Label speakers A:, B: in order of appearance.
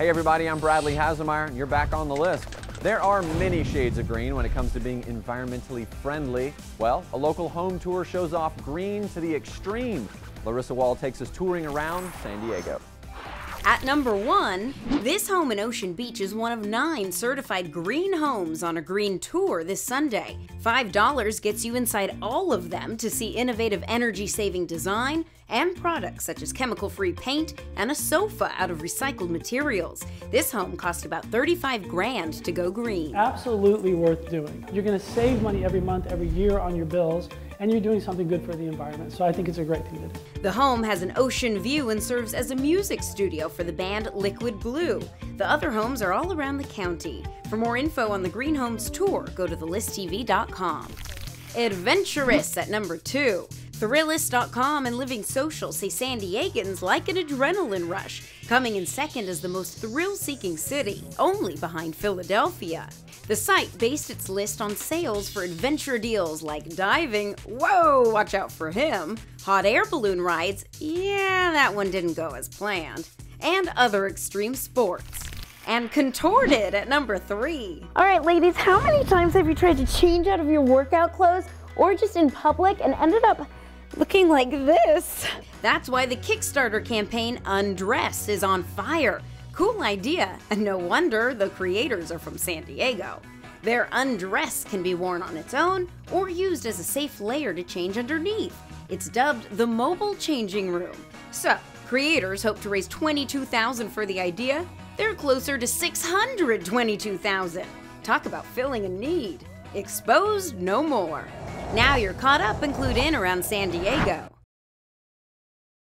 A: Hey everybody, I'm Bradley Hasemeyer, and you're back on the list. There are many shades of green when it comes to being environmentally friendly. Well, a local home tour shows off green to the extreme. Larissa Wohl takes us touring around San Diego.
B: At number one, this home in Ocean Beach is one of nine certified green homes on a green tour this Sunday. $5 gets you inside all of them to see innovative energy saving design and products such as chemical free paint and a sofa out of recycled materials. This home cost about 35 grand to go green.
C: Absolutely worth doing. You're going to save money every month, every year on your bills and you're doing something good for the environment. So I think it's a great thing to do.
B: The home has an ocean view and serves as a music studio for the band Liquid Blue. The other homes are all around the county. For more info on the Green Homes Tour, go to thelisttv.com. Adventurous at number two. Thrillist.com and Living Social say San Diegans like an adrenaline rush, coming in second as the most thrill seeking city, only behind Philadelphia. The site based its list on sales for adventure deals like diving, whoa, watch out for him, hot air balloon rides, yeah, that one didn't go as planned, and other extreme sports and contorted at number three.
D: All right, ladies, how many times have you tried to change out of your workout clothes or just in public and ended up looking like this.
B: That's why the Kickstarter campaign Undress is on fire. Cool idea, and no wonder the creators are from San Diego. Their undress can be worn on its own or used as a safe layer to change underneath. It's dubbed the Mobile Changing Room. So, creators hope to raise 22,000 for the idea. They're closer to 622,000. Talk about filling a need. Exposed no more. Now you're caught up and clued in around San Diego.